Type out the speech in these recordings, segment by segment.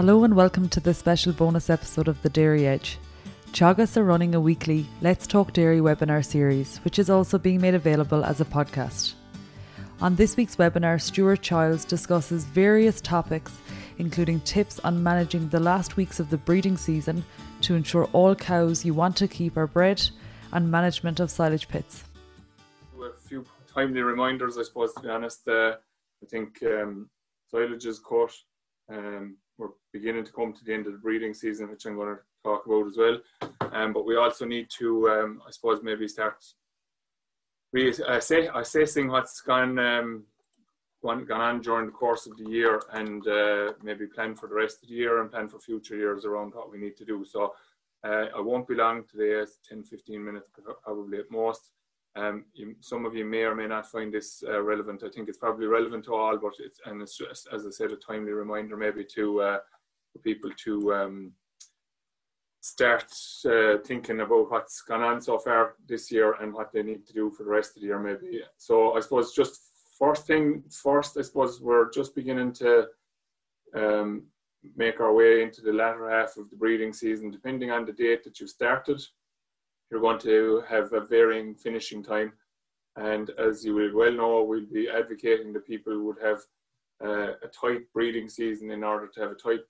Hello and welcome to this special bonus episode of The Dairy Edge. Teagasc are running a weekly Let's Talk Dairy webinar series, which is also being made available as a podcast. On this week's webinar, Stuart Childs discusses various topics, including tips on managing the last weeks of the breeding season to ensure all cows you want to keep are bred and management of silage pits. A few timely reminders, I suppose, to be honest. Uh, I think um, silage is cut. Um, we're beginning to come to the end of the breeding season, which I'm going to talk about as well. Um, but we also need to, um, I suppose, maybe start assessing what's gone, um, gone, gone on during the course of the year and uh, maybe plan for the rest of the year and plan for future years around what we need to do. So uh, I won't be long today, it's 10 15 minutes probably at most. Um, you, some of you may or may not find this uh, relevant. I think it's probably relevant to all, but it's and it's just, as I said, a timely reminder maybe to uh, people to um, start uh, thinking about what's gone on so far this year and what they need to do for the rest of the year, maybe. So I suppose just first thing first, I suppose we're just beginning to um, make our way into the latter half of the breeding season, depending on the date that you started you're going to have a varying finishing time. And as you will well know, we'll be advocating that people would have uh, a tight breeding season in order to have a tight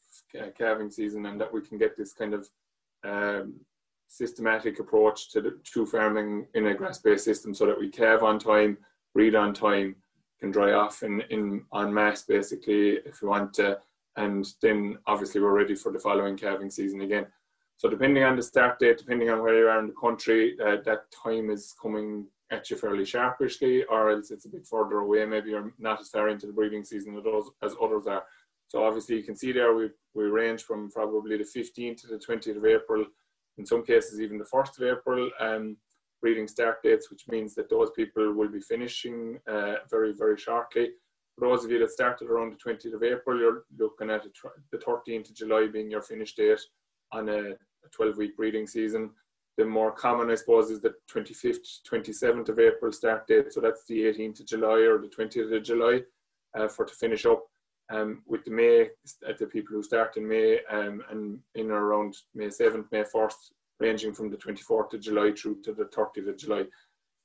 calving season, and that we can get this kind of um, systematic approach to the, to farming in a grass-based system, so that we calve on time, breed on time, can dry off in in on mass basically if we want to, and then obviously we're ready for the following calving season again. So depending on the start date, depending on where you are in the country, uh, that time is coming at you fairly sharpishly, or else it's a bit further away. Maybe you're not as far into the breeding season as others are. So obviously you can see there we, we range from probably the 15th to the 20th of April, in some cases even the 1st of April, um, breeding start dates, which means that those people will be finishing uh, very, very shortly. For those of you that started around the 20th of April, you're looking at the 13th of July being your finish date on a a 12 week breeding season. The more common, I suppose, is the 25th, 27th of April start date. So that's the 18th of July or the 20th of July uh, for to finish up. Um, with the May, uh, the people who start in May um, and in around May 7th, May 1st, ranging from the 24th of July through to the 30th of July.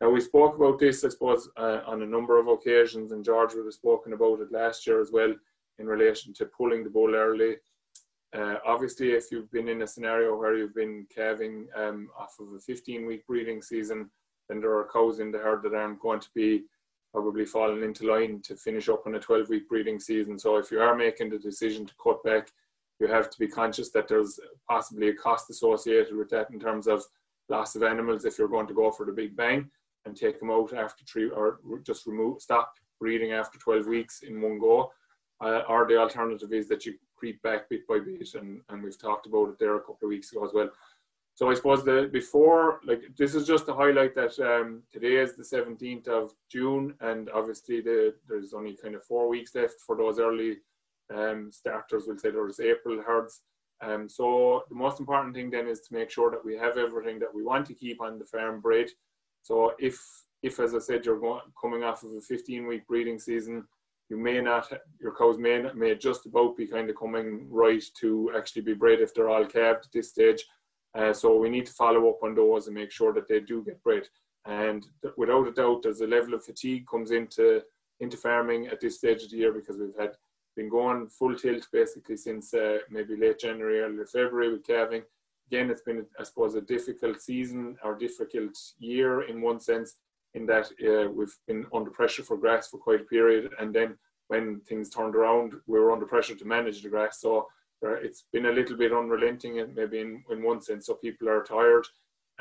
Now, we spoke about this, I suppose, uh, on a number of occasions, and George would have spoken about it last year as well in relation to pulling the bull early uh, obviously, if you've been in a scenario where you've been calving um, off of a 15 week breeding season, then there are cows in the herd that aren't going to be probably falling into line to finish up on a 12 week breeding season. So if you are making the decision to cut back, you have to be conscious that there's possibly a cost associated with that in terms of loss of animals if you're going to go for the big bang and take them out after three or just remove stop breeding after 12 weeks in one go. Uh, or the alternative is that you creep back bit by bit, and, and we've talked about it there a couple of weeks ago as well. So I suppose the before, like this is just to highlight that um, today is the 17th of June, and obviously the, there's only kind of four weeks left for those early um, starters. We'll say there's April herds. Um, so the most important thing then is to make sure that we have everything that we want to keep on the farm bred. So if if as I said you're going, coming off of a 15 week breeding season, you may not your cows may may just about be kind of coming right to actually be bred if they're all calved at this stage. Uh, so we need to follow up on those and make sure that they do get bred. And without a doubt, there's a level of fatigue comes into into farming at this stage of the year because we've had been going full tilt basically since uh, maybe late January, early February with calving. Again, it's been, I suppose, a difficult season or difficult year in one sense in that uh, we've been under pressure for grass for quite a period, and then when things turned around, we were under pressure to manage the grass. So it's been a little bit unrelenting, maybe in, in one sense. So people are tired,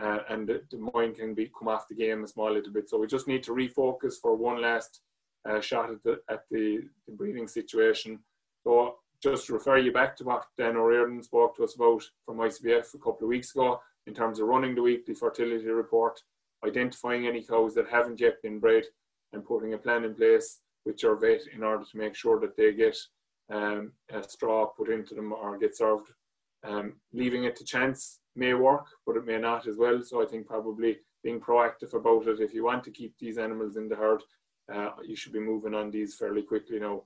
uh, and the, the, mind can be come off the game a small little bit. So we just need to refocus for one last uh, shot at the at the, the breeding situation. So just to refer you back to what Dan O'Riordan spoke to us about from ICBF a couple of weeks ago in terms of running the weekly fertility report identifying any cows that haven't yet been bred and putting a plan in place with your vet in order to make sure that they get um, a straw put into them or get served. Um, leaving it to chance may work, but it may not as well. So I think probably being proactive about it. If you want to keep these animals in the herd, uh, you should be moving on these fairly quickly now.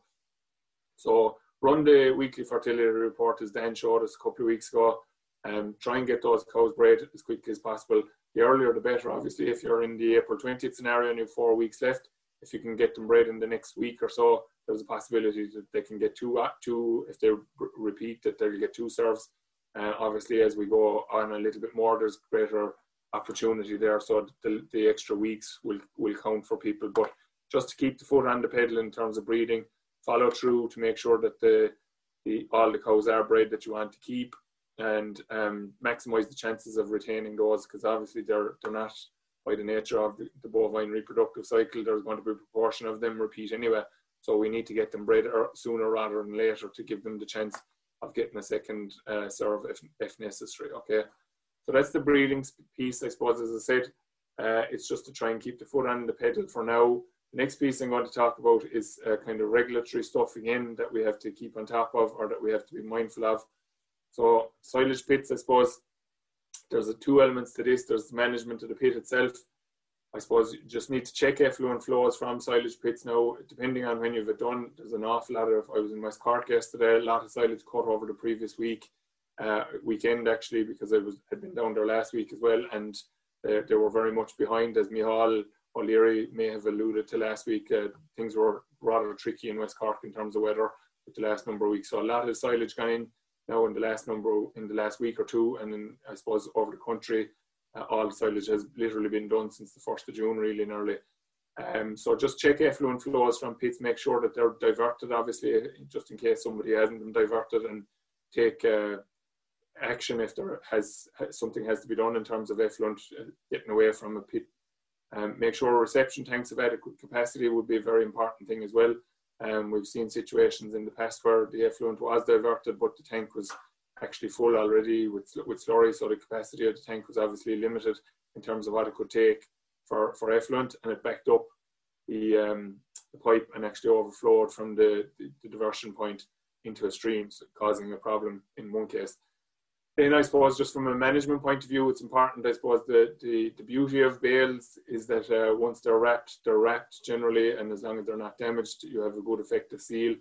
So run the weekly fertility report as Dan showed us a couple of weeks ago. Um, try and get those cows bred as quickly as possible. The earlier the better, obviously, if you're in the April 20th scenario and you have four weeks left, if you can get them bred in the next week or so, there's a possibility that they can get two, uh, two if they repeat, that they'll get two serves. Uh, obviously, as we go on a little bit more, there's greater opportunity there. So the, the extra weeks will, will count for people. But just to keep the foot on the pedal in terms of breeding, follow through to make sure that the, the all the cows are bred that you want to keep and um, maximize the chances of retaining those because obviously they're they're not by the nature of the, the, bovine reproductive cycle there's going to be a proportion of them repeat anyway. So we need to get them bred sooner rather than later to give them the chance of getting a second uh, serve if, if necessary okay? So that's the breeding piece i suppose as i said. Uh, it's just to try and keep the foot on the pedal for now. The next piece I'm going to talk about is uh, kind of regulatory stuff again that we have to keep on top of or that we have to be mindful of. So silage pits, I suppose, there's a two elements to this. There's the management of the pit itself. I suppose you just need to check effluent flows from silage pits now, depending on when you've it done. There's an awful lot of, I was in West Cork yesterday, a lot of silage cut over the previous week, uh, weekend actually, because I was had been down there last week as well, and they, they were very much behind as Mihal O'Leary may have alluded to last week. Uh, things were rather tricky in West Cork in terms of weather with the last number of weeks. So a lot of silage gone in now in the last number in the last week or two, and I suppose over the country, uh, all silage has literally been done since the first of June, really nearly. Um, so just check effluent flows from pits, make sure that they're diverted, obviously, just in case somebody hasn't been diverted, and take uh, action if there has something has to be done in terms of effluent uh, getting away from a pit. Um, make sure reception tanks have adequate capacity would be a very important thing as well. Um, we've seen situations in the past where the effluent was diverted, but the tank was actually full already with, with slurry, so the capacity of the tank was obviously limited in terms of what it could take for, for effluent, and it backed up the, um, the pipe and actually overflowed from the, the, the diversion point into a stream, so causing a problem in one case then I suppose just from a management point of view, it's important. I suppose the the, the beauty of bales is that uh, once they're wrapped, they're wrapped generally, and as long as they're not damaged, you have a good effective seal.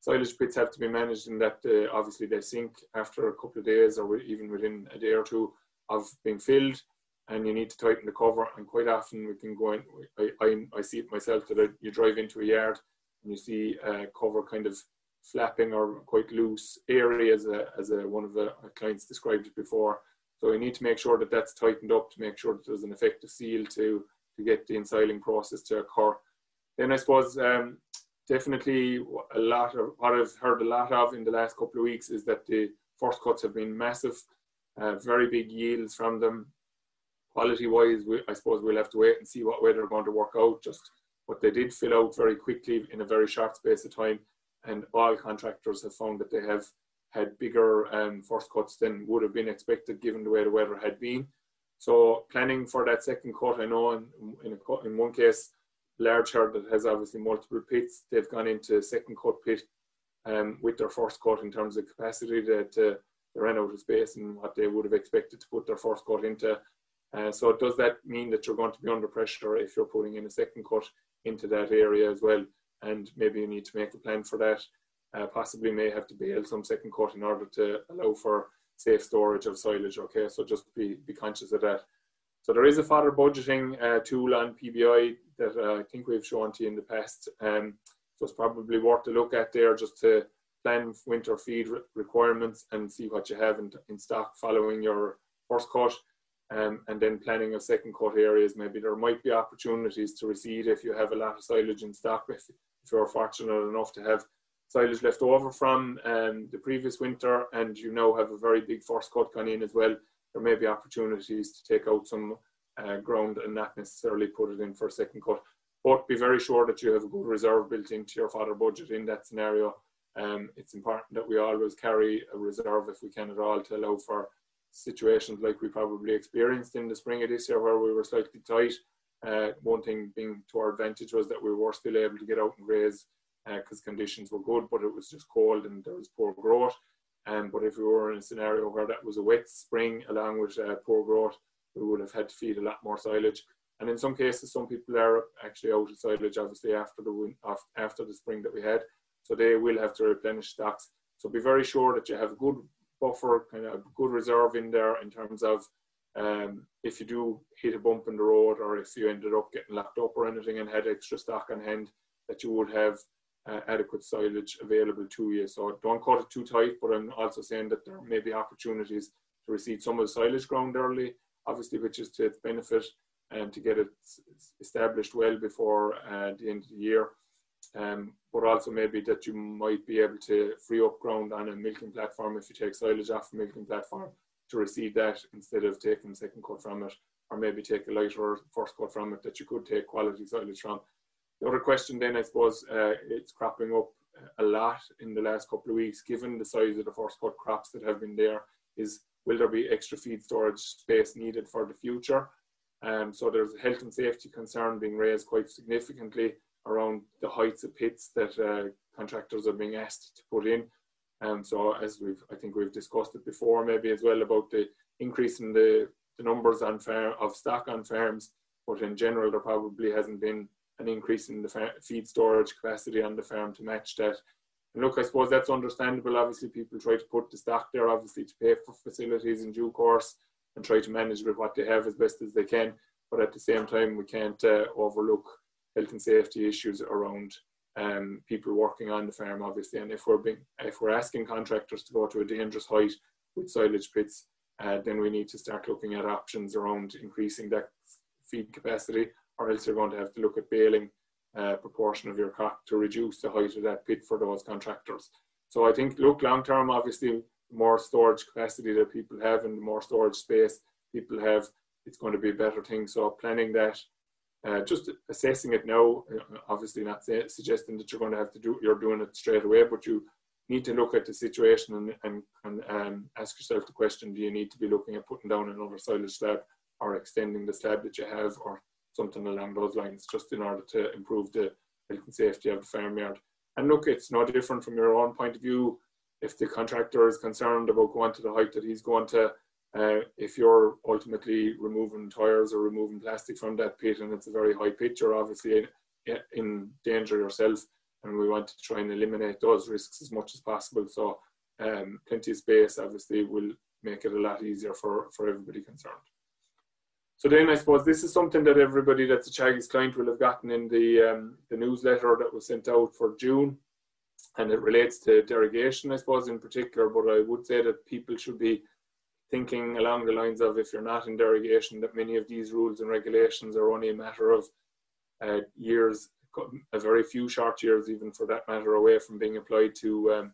Silage pits have to be managed in that uh, obviously they sink after a couple of days or even within a day or two of being filled, and you need to tighten the cover. And quite often we can go in. I I, I see it myself that you drive into a yard and you see a cover kind of flapping or quite loose area as, a, as a, one of the clients described it before. So we need to make sure that that's tightened up to make sure that there's an effective seal to, to get the ensiling process to occur. Then I suppose um, definitely a lot of what I've heard a lot of in the last couple of weeks is that the first cuts have been massive, uh, very big yields from them. Quality wise, we, I suppose we'll have to wait and see what way they're going to work out. Just what they did fill out very quickly in a very short space of time and all contractors have found that they have had bigger um, first cuts than would have been expected given the way the weather had been. So planning for that second cut, I know in, in, a, in one case, large herd that has obviously multiple pits, they've gone into second cut pit um, with their first cut in terms of capacity that uh, they ran out of space and what they would have expected to put their first cut into. Uh, so does that mean that you're going to be under pressure if you're putting in a second cut into that area as well? And maybe you need to make a plan for that. Uh, possibly may have to bale some second cut in order to allow for safe storage of silage. Okay, so just be be conscious of that. So there is a fodder budgeting uh, tool on PBI that uh, I think we've shown to you in the past. Um, so it's probably worth a look at there just to plan winter feed re requirements and see what you have in, in stock following your first cut. Um, and then planning of second cut areas. Maybe there might be opportunities to reseed if you have a lot of silage in stock. If, if you're fortunate enough to have silage left over from um, the previous winter and you now have a very big first cut gone in as well, there may be opportunities to take out some uh, ground and not necessarily put it in for a second cut. But be very sure that you have a good reserve built into your fodder budget in that scenario. Um, it's important that we always carry a reserve if we can at all to allow for situations like we probably experienced in the spring of this year where we were slightly tight uh, one thing being to our advantage was that we were still able to get out and graze because uh, conditions were good, but it was just cold and there was poor growth. Um, but if we were in a scenario where that was a wet spring along with uh, poor growth, we would have had to feed a lot more silage. And in some cases, some people are actually out of silage, obviously after the after the spring that we had. so they will have to replenish stocks. So be very sure that you have a good buffer, kind of good reserve in there in terms of um, if you do hit a bump in the road or if you ended up getting locked up or anything and had extra stock on hand, that you would have uh, adequate silage available to you. So don't cut it too tight, but I'm also saying that there may be opportunities to receive some of the silage ground early, obviously, which is to its benefit and to get it established well before uh, the end of the year. Um, but also maybe that you might be able to free up ground on a milking platform if you take silage off a milking platform to receive that instead of taking the second cut from it, or maybe take a lighter first cut from it that you could take quality silage from. The other question then, I suppose, uh, it's cropping up a lot in the last couple of weeks, given the size of the first cut crops that have been there, is will there be extra feed storage space needed for the future? Um, so there's a health and safety concern being raised quite significantly around the heights of pits that uh, contractors are being asked to put in. Um, so as we've, I think we've discussed it before, maybe as well about the increase in the, the numbers on farm of stock on farms, but in general there probably hasn't been an increase in the feed storage capacity on the farm to match that. And look, I suppose that's understandable. Obviously, people try to put the stock there, obviously, to pay for facilities in due course and try to manage with what they have as best as they can. But at the same time, we can't uh, overlook health and safety issues around um, people working on the farm, obviously. And if we're being, if we're asking contractors to go to a dangerous height with silage pits, uh, then we need to start looking at options around increasing that feed capacity, or else you're going to have to look at baling uh, proportion of your crop to reduce the height of that pit for those contractors. So I think, look, long term, obviously, more storage capacity that people have and more storage space people have, it's going to be a better thing. So planning that uh, just assessing it now, uh, obviously not say, suggesting that you're going to have to do, you're doing it straight away, but you need to look at the situation and, and, and um, ask yourself the question, do you need to be looking at putting down another silage slab or extending the slab that you have or something along those lines, just in order to improve the health and safety of the farmyard. And look, it's no different from your own point of view. If the contractor is concerned about going to the height that he's going to, uh, if you're ultimately removing tires or removing plastic from that pit and it's a very high pit, you're obviously in, in danger yourself. And we want to try and eliminate those risks as much as possible. So um, plenty of space obviously will make it a lot easier for, for everybody concerned. So then I suppose this is something that everybody that's a Teagasc client will have gotten in the, um, the newsletter that was sent out for June. And it relates to derogation, I suppose, in particular. But I would say that people should be thinking along the lines of if you're not in derogation, that many of these rules and regulations are only a matter of uh, years, a very few short years, even for that matter, away from being applied to um,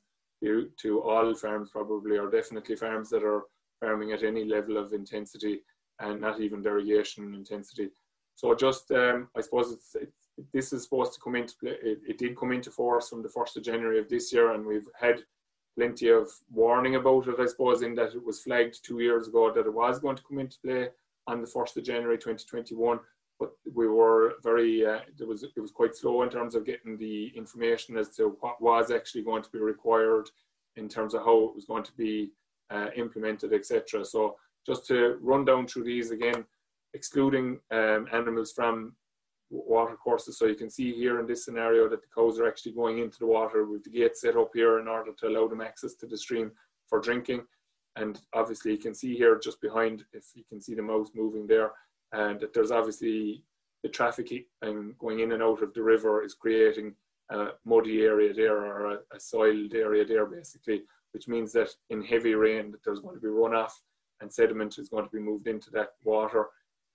to all farms, probably, or definitely farms that are farming at any level of intensity and not even derogation intensity. So just, um, I suppose it's, it, this is supposed to come into play. It, it, did come into force from the 1st of January of this year, and we've had plenty of warning about it, I suppose, in that it was flagged two years ago that it was going to come into play on the 1st of January 2021. But we were very, uh, it, was, it was quite slow in terms of getting the information as to what was actually going to be required in terms of how it was going to be uh, implemented, etc. So just to run down through these again, excluding um, animals from water courses. So you can see here in this scenario that the cows are actually going into the water with the gate set up here in order to allow them access to the stream for drinking. And obviously you can see here just behind, if you can see the mouse moving there, and that there's obviously the traffic and um, going in and out of the river is creating a muddy area there or a, a soiled area there basically, which means that in heavy rain that there's going to be runoff and sediment is going to be moved into that water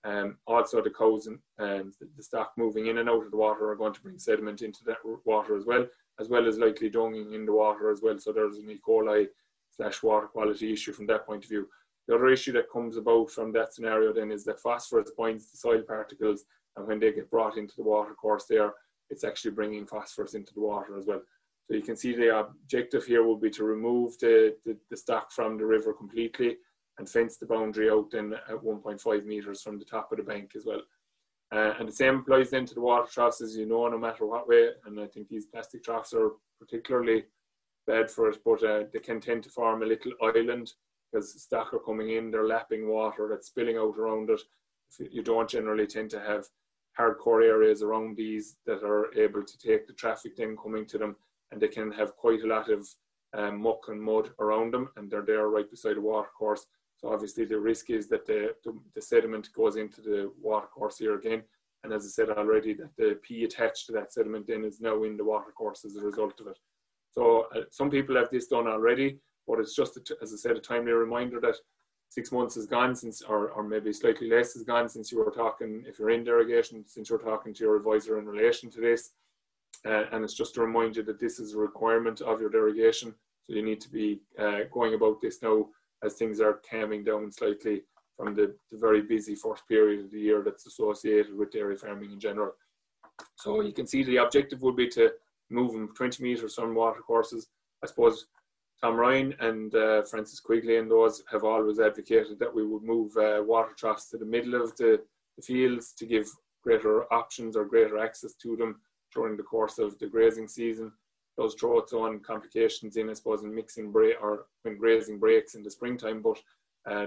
um, also, the cows and, and the stock moving in and out of the water are going to bring sediment into that water as well, as well as likely dunging in the water as well. So there's an E. coli slash water quality issue from that point of view. The other issue that comes about from that scenario then is that phosphorus binds to soil particles, and when they get brought into the water course there, it's actually bringing phosphorus into the water as well. So you can see the objective here will be to remove the, the, the stock from the river completely and fence the boundary out then at 1.5 metres from the top of the bank as well. Uh, and the same applies then to the water troughs, as you know, no matter what way. And I think these plastic troughs are particularly bad for it, but uh, they can tend to form a little island because stock are coming in, they're lapping water that's spilling out around it. You don't generally tend to have hardcore areas around these that are able to take the traffic then coming to them and they can have quite a lot of um, muck and mud around them, and they're there right beside a watercourse. So obviously the risk is that the, the, the sediment goes into the watercourse here again, and as I said already, that the P attached to that sediment then is now in the watercourse as a result of it. So uh, some people have this done already, but it's just, as I said, a timely reminder that six months has gone since, or, or maybe slightly less has gone since you were talking, if you're in derogation, since you're talking to your advisor in relation to this. Uh, and it's just to remind you that this is a requirement of your derogation. So you need to be uh, going about this now as things are calming down slightly from the, the very busy first period of the year that's associated with dairy farming in general. So you can see the objective would be to move them 20 metres from watercourses. I suppose Tom Ryan and uh, Francis Quigley and those have always advocated that we would move uh, water troughs to the middle of the, the, fields to give greater options or greater access to them during the course of the grazing season. Those its own complications in, I suppose, in mixing break or when grazing breaks in the springtime, but uh,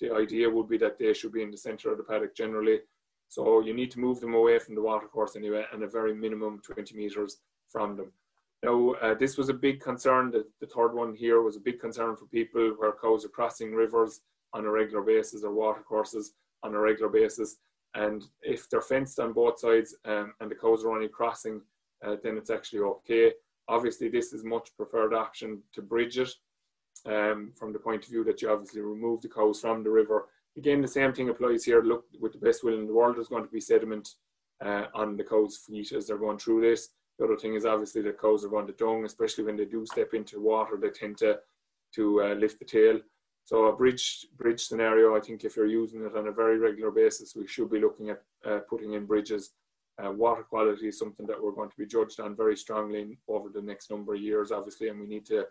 the idea would be that they should be in the centre of the paddock generally. So you need to move them away from the watercourse anyway, and a very minimum 20 metres from them. Now, uh, this was a big concern. The, the third one here was a big concern for people where cows are crossing rivers on a regular basis or watercourses on a regular basis. And if they're fenced on both sides um, and the cows are only crossing, uh, then it's actually okay. Obviously, this is much preferred option to bridge it um, from the point of view that you obviously remove the cows from the river. Again, the same thing applies here. Look, with the best will in the world, there's going to be sediment uh, on the cows' feet as they're going through this. The other thing is obviously the cows are going to dung, especially when they do step into water, they tend to, to uh, lift the tail. So a bridge bridge scenario, I think if you're using it on a very regular basis, we should be looking at uh, putting in bridges. Uh, water quality is something that we're going to be judged on very strongly over the next number of years, obviously, and we need to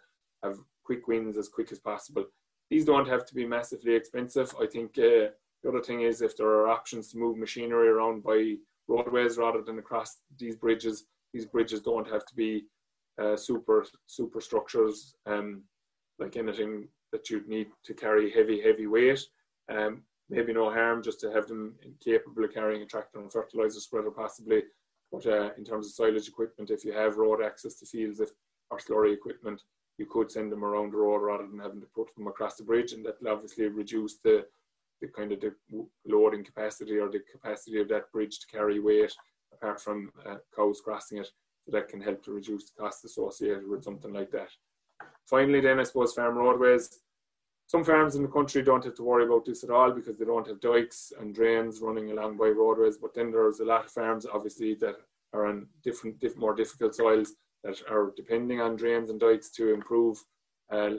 have quick wins as quick as possible. These don't have to be massively expensive. I think uh, the other thing is if there are options to move machinery around by roadways rather than across these bridges, these bridges don't have to be uh, super super structures um, like anything that you'd need to carry heavy heavy weight. Um, maybe no harm just to have them capable of carrying a tractor and fertilizer spreader possibly. But uh, in terms of silage equipment, if you have road access to fields if, or slurry equipment, you could send them around the road rather than having to put them across the bridge, and that will obviously reduce the the kind of the loading capacity or the capacity of that bridge to carry weight, apart from uh, cows crossing it. So that can help to reduce the cost associated with something like that. Finally, then I suppose farm roadways. Some farms in the country don't have to worry about this at all because they don't have dikes and drains running along by roadways. But then there's a lot of farms, obviously, that are on different, diff more difficult soils that are depending on drains and dikes to improve uh,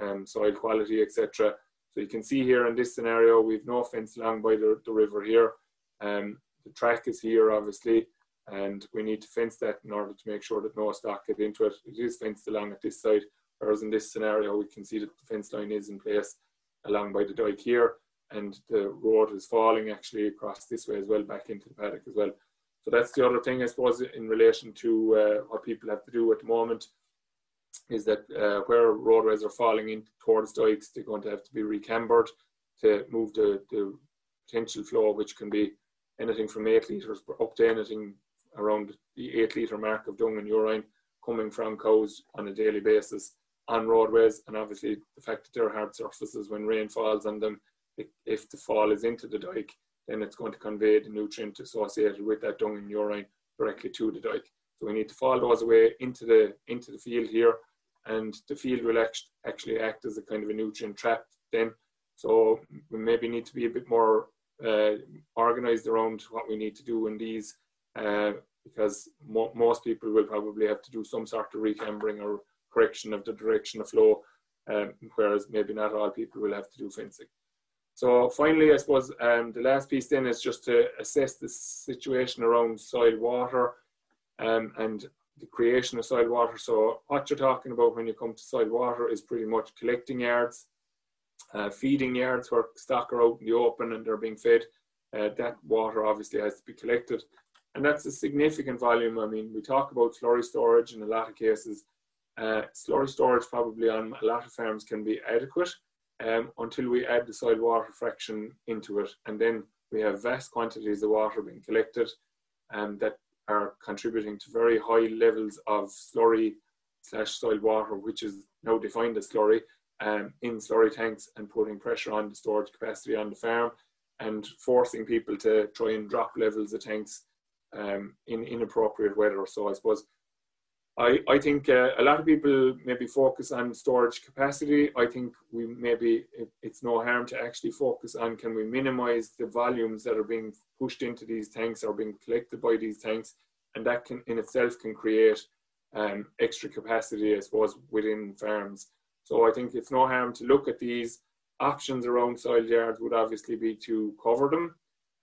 um, soil quality, etc. So you can see here in this scenario, we've no fence along by the, the river here. Um, the track is here, obviously, and we need to fence that in order to make sure that no stock get into it. It is fenced along at this side, whereas in this scenario, we can see that the fence line is in place along by the dike here, and the road is falling actually across this way as well, back into the paddock as well. So that's the other thing, I suppose, in relation to uh, what people have to do at the moment, is that uh, where roadways are falling in towards dikes, they're going to have to be recambered to move the, the potential flow, which can be anything from eight litres up to anything around the eight litre mark of dung and urine coming from cows on a daily basis on roadways. And obviously, the fact that they're hard surfaces when rain falls on them, if the fall is into the dike, then it's going to convey the nutrient associated with that dung and urine directly to the dike. So we need to fall those away into the into the field here, and the field will act, actually act as a kind of a nutrient trap then. So we maybe need to be a bit more uh, organized around what we need to do in these, uh, because mo most people will probably have to do some sort of recambering or correction of the direction of flow, um, whereas maybe not all people will have to do fencing. So finally, I suppose um, the last piece then is just to assess the situation around soil water um, and the creation of soil water. So what you're talking about when you come to soil water is pretty much collecting yards, uh, feeding yards where stock are out in the open and they're being fed. Uh, that water obviously has to be collected. And that's a significant volume. I mean, we talk about slurry storage in a lot of cases. Uh, slurry storage probably on a lot of farms can be adequate um, until we add the soil water fraction into it. And then we have vast quantities of water being collected um, that are contributing to very high levels of slurry slash soil water, which is now defined as slurry, um, in slurry tanks and putting pressure on the storage capacity on the farm and forcing people to try and drop levels of tanks um, in inappropriate weather. So I suppose I, I think uh, a lot of people maybe focus on storage capacity. I think we maybe it, it's no harm to actually focus on can we minimize the volumes that are being pushed into these tanks or being collected by these tanks, and that can in itself can create um, extra capacity, I suppose, within farms. So I think it's no harm to look at these options around soil yards. Would obviously be to cover them.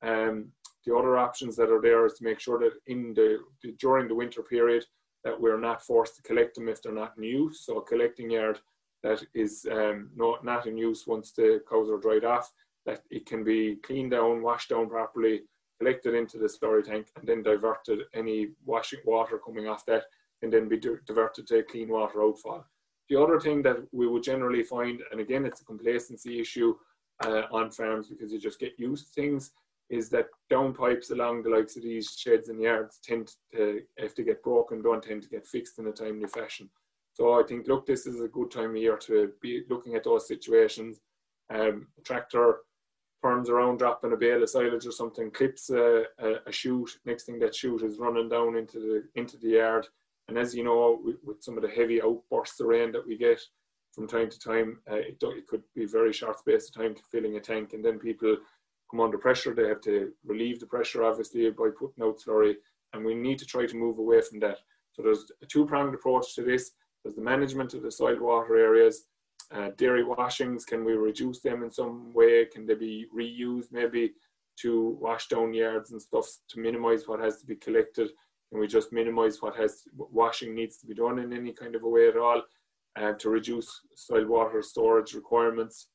Um, the other options that are there is to make sure that in the, the during the winter period that we're not forced to collect them if they're not in use. So a collecting yard that is um, not, not in use once the cows are dried off, that it can be cleaned down, washed down properly, collected into the slurry tank, and then diverted any washing water coming off that, and then be diverted to clean water outfall. The other thing that we would generally find, and again, it's a complacency issue uh, on farms because you just get used to things, is that downpipes along the likes of these sheds and yards tend to, if they get broken, don't tend to get fixed in a timely fashion. So I think, look, this is a good time of year to be looking at those situations. Um, tractor turns around dropping a bale of silage or something, clips a, a, a chute. Next thing that chute is running down into the into the yard. And as you know, with, with some of the heavy outbursts of rain that we get from time to time, uh, it, it could be very short space of time to filling a tank, and then people come under pressure. They have to relieve the pressure, obviously, by putting out slurry, and we need to try to move away from that. So there's a two-pronged approach to this. There's the management of the soil water areas. Uh, dairy washings, can we reduce them in some way? Can they be reused maybe to wash down yards and stuff to minimize what has to be collected? Can we just minimize what has washing needs to be done in any kind of a way at all uh, to reduce soil water storage requirements?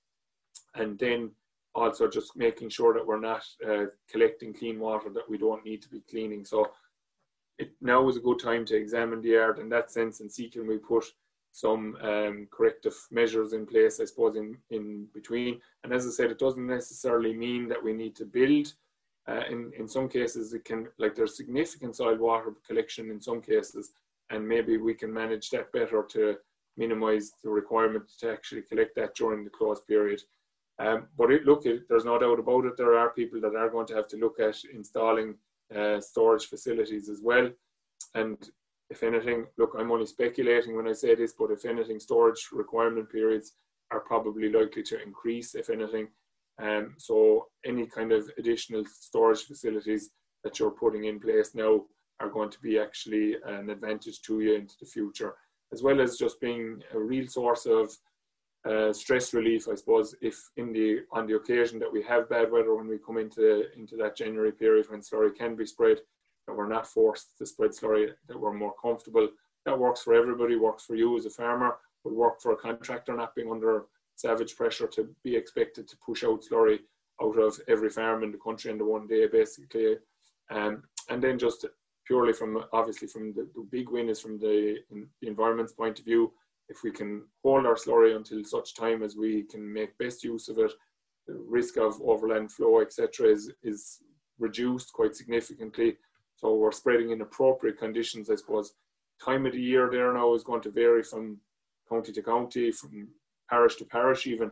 And then also just making sure that we're not uh, collecting clean water that we don't need to be cleaning. So it now is a good time to examine the yard in that sense and see can we put some um, corrective measures in place, I suppose, in, in between. And as I said, it doesn't necessarily mean that we need to build. Uh, in, in some cases, it can, like there's significant soil water collection in some cases, and maybe we can manage that better to minimize the requirement to actually collect that during the close period. Um, but it, look, it, there's no doubt about it. There are people that are going to have to look at installing uh, storage facilities as well. And if anything, look, I'm only speculating when I say this, but if anything, storage requirement periods are probably likely to increase, if anything. Um, so any kind of additional storage facilities that you're putting in place now are going to be actually an advantage to you into the future, as well as just being a real source of uh, stress relief, I suppose, if in the on the occasion that we have bad weather when we come into into that January period when slurry can be spread, that we're not forced to spread slurry, that we're more comfortable. That works for everybody, works for you as a farmer, would work for a contractor not being under savage pressure to be expected to push out slurry out of every farm in the country in the one day, basically. Um, and then just purely from obviously from the, the big win is from the, the environment's point of view if we can hold our slurry until such time as we can make best use of it, the risk of overland flow, etc., is, is reduced quite significantly. So we're spreading in appropriate conditions, I suppose. Time of the year there now is going to vary from county to county, from parish to parish even.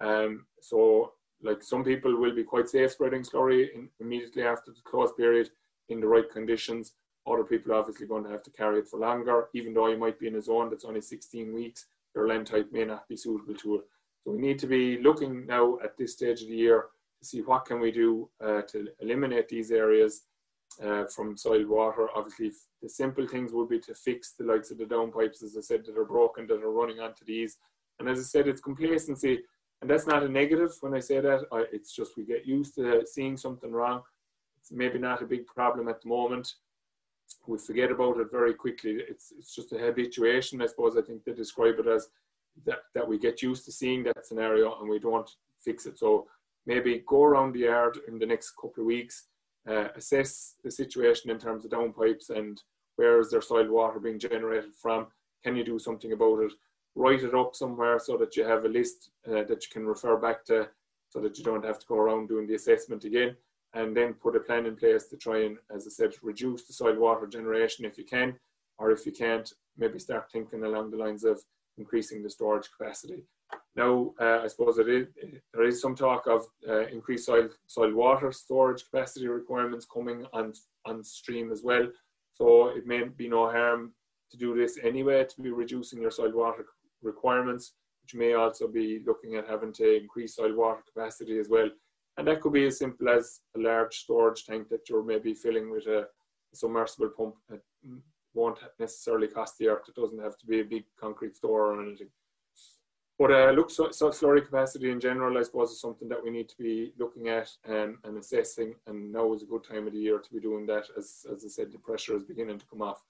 Um, so like some people will be quite safe spreading slurry in, immediately after the close period in the right conditions. Other people are obviously going to have to carry it for longer, even though you might be in a zone that's only 16 weeks, your Lent type may not be suitable to it. So we need to be looking now at this stage of the year to see what can we do uh, to eliminate these areas uh, from soil water. Obviously, the simple things would be to fix the likes of the downpipes, as I said, that are broken, that are running onto these. And as I said, it's complacency. And that's not a negative when I say that. I, it's just we get used to seeing something wrong. It's maybe not a big problem at the moment we forget about it very quickly. It's it's just a habituation, I suppose. I think they describe it as that that we get used to seeing that scenario and we don't fix it. So maybe go around the yard in the next couple of weeks, uh, assess the situation in terms of downpipes and where is their soil water being generated from. Can you do something about it? Write it up somewhere so that you have a list uh, that you can refer back to, so that you don't have to go around doing the assessment again and then put a plan in place to try and, as I said, reduce the soil water generation if you can, or if you can't, maybe start thinking along the lines of increasing the storage capacity. Now, uh, I suppose there is some talk of uh, increased soil, soil water storage capacity requirements coming on, on stream as well. So it may be no harm to do this anyway, to be reducing your soil water requirements, which may also be looking at having to increase soil water capacity as well. And that could be as simple as a large storage tank that you're maybe filling with a, submersible pump that won't necessarily cost the earth. It doesn't have to be a big concrete store or anything. But uh, look, so, so slurry capacity in general, I suppose, is something that we need to be looking at and, and assessing. And now is a good time of the year to be doing that. As, as I said, the pressure is beginning to come off.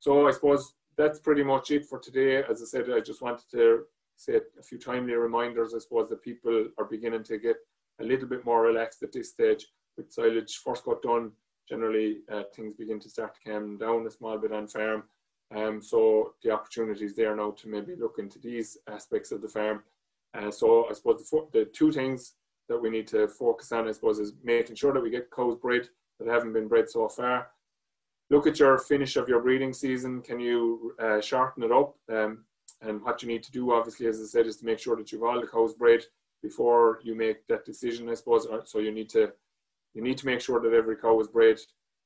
So I suppose that's pretty much it for today. As I said, I just wanted to say a few timely reminders, I suppose, that people are beginning to get a little bit more relaxed at this stage with silage first got done. Generally, uh, things begin to start to calm down a small bit on farm. Um, so the opportunity is there now to maybe look into these aspects of the farm. Uh, so I suppose the, the two things that we need to focus on, I suppose, is making sure that we get cows bred that haven't been bred so far. Look at your finish of your breeding season. Can you uh, shorten it up? Um, and what you need to do, obviously, as I said, is to make sure that you've all the cows bred before you make that decision, I suppose. So you need to you need to make sure that every cow is bred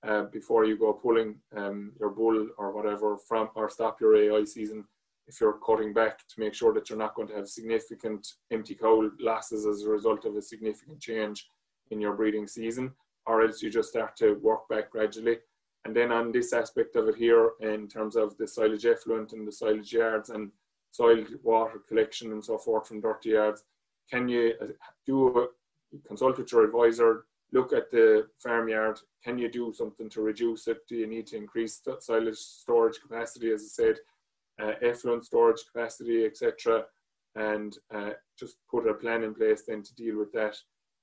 uh, before you go pulling um, your bull or whatever from or stop your AI season. If you're cutting back to make sure that you're not going to have significant empty cow losses as a result of a significant change in your breeding season, or else you just start to work back gradually. And then on this aspect of it here, in terms of the silage effluent and the silage yards and soil water collection and so forth from dirty yards, can you uh, do a, consult with your advisor, look at the farmyard, can you do something to reduce it? Do you need to increase silage storage capacity, as I said, uh, effluent storage capacity, etc. And uh, just put a plan in place then to deal with that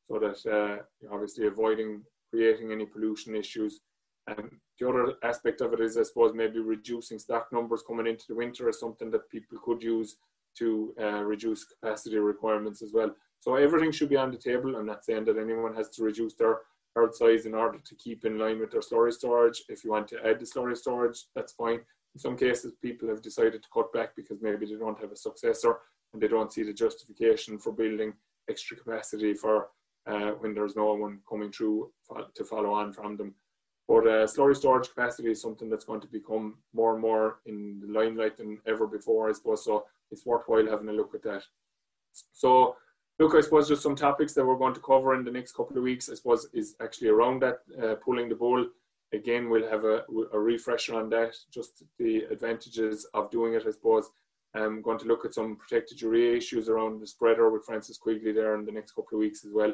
so that uh, obviously avoiding creating any pollution issues. Um, the other aspect of it is, I suppose, maybe reducing stock numbers coming into the winter is something that people could use to uh, reduce capacity requirements as well. So everything should be on the table. I'm not saying that anyone has to reduce their herd size in order to keep in line with their slurry storage. If you want to add the slurry storage, that's fine. In some cases, people have decided to cut back because maybe they don't have a successor and they don't see the justification for building extra capacity for uh, when there's no one coming through to follow on from them. But uh, slurry storage capacity is something that's going to become more and more in the limelight than ever before, I suppose. So it's worthwhile having a look at that. So, look, I suppose just some topics that we're going to cover in the next couple of weeks, I suppose, is actually around that uh, pulling the ball. Again, we'll have a, a, refresher on that, just the advantages of doing it, I suppose. I'm going to look at some protected urea issues around the spreader with Francis Quigley there in the next couple of weeks as well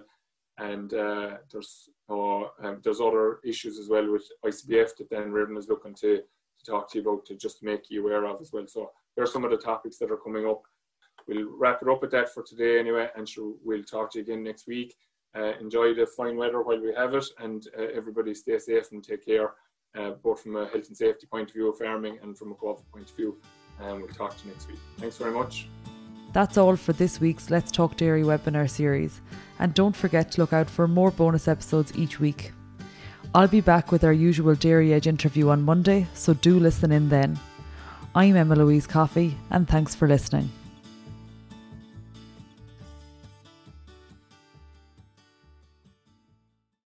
and uh, there's uh, um, there's other issues as well with ICBF that Dan Reardon is looking to, to talk to you about to just make you aware of as well. So there are some of the topics that are coming up. We'll wrap it up with that for today anyway, and sure we'll talk to you again next week. Uh, enjoy the fine weather while we have it, and uh, everybody stay safe and take care, uh, both from a health and safety point of view of farming and from a COVID point of view. And we'll talk to you next week. Thanks very much. That's all for this week's Let's Talk Dairy webinar series, and don't forget to look out for more bonus episodes each week. I'll be back with our usual Dairy Edge interview on Monday, so do listen in then. I'm Emma Louise Coffey, and thanks for listening.